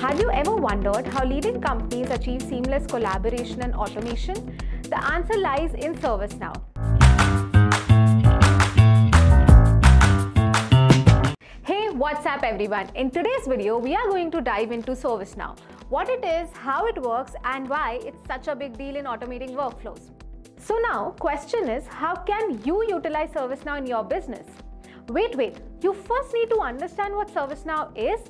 Have you ever wondered how leading companies achieve seamless collaboration and automation? The answer lies in ServiceNow. Hey, what's up everyone? In today's video, we are going to dive into ServiceNow. What it is, how it works, and why it's such a big deal in automating workflows. So now, question is, how can you utilize ServiceNow in your business? Wait, wait, you first need to understand what ServiceNow is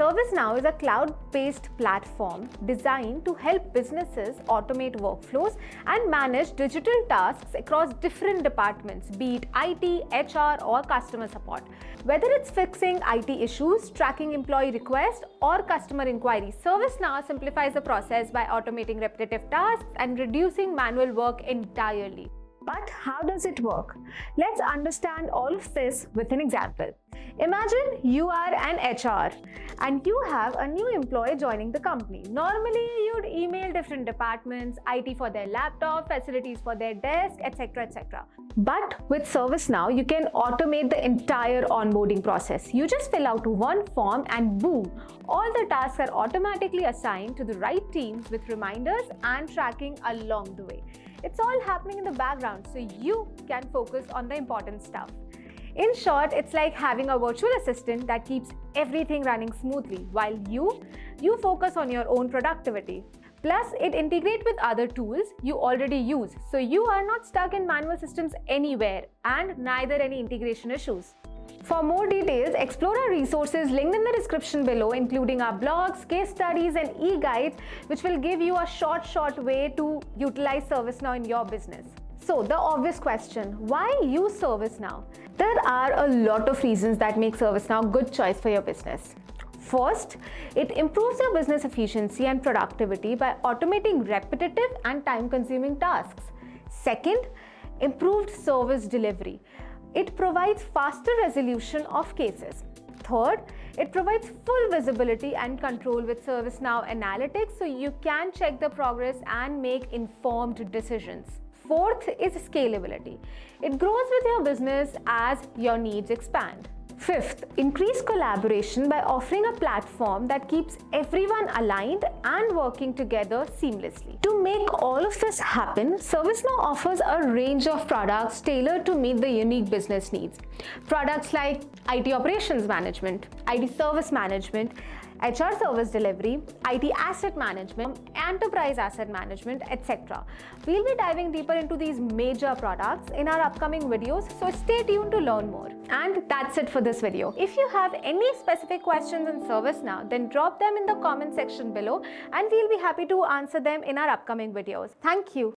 ServiceNow is a cloud-based platform designed to help businesses automate workflows and manage digital tasks across different departments, be it IT, HR, or customer support. Whether it's fixing IT issues, tracking employee requests, or customer inquiries, ServiceNow simplifies the process by automating repetitive tasks and reducing manual work entirely. But how does it work? Let's understand all of this with an example. Imagine you are an HR and you have a new employee joining the company. Normally, you'd email different departments, IT for their laptop, facilities for their desk, etc. etc. But with ServiceNow, you can automate the entire onboarding process. You just fill out one form and boom, all the tasks are automatically assigned to the right teams with reminders and tracking along the way. It's all happening in the background so you can focus on the important stuff. In short, it's like having a virtual assistant that keeps everything running smoothly while you, you focus on your own productivity. Plus, it integrates with other tools you already use, so you are not stuck in manual systems anywhere and neither any integration issues. For more details, explore our resources linked in the description below, including our blogs, case studies, and e-guides, which will give you a short, short way to utilize ServiceNow in your business. So, the obvious question, why use ServiceNow? There are a lot of reasons that make ServiceNow a good choice for your business. First, it improves your business efficiency and productivity by automating repetitive and time-consuming tasks. Second, improved service delivery. It provides faster resolution of cases. Third, it provides full visibility and control with ServiceNow Analytics so you can check the progress and make informed decisions. Fourth is scalability. It grows with your business as your needs expand. Fifth, increase collaboration by offering a platform that keeps everyone aligned and working together seamlessly. To make all of this happen, ServiceNow offers a range of products tailored to meet the unique business needs. Products like IT operations management, IT service management, HR service delivery, IT asset management, enterprise asset management, etc. We'll be diving deeper into these major products in our upcoming videos, so stay tuned to learn more. And that's it for this video. If you have any specific questions in ServiceNow, then drop them in the comment section below and we'll be happy to answer them in our upcoming videos. Thank you.